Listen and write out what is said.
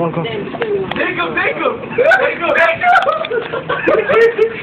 Come on. Take him, take him! Take him, take him!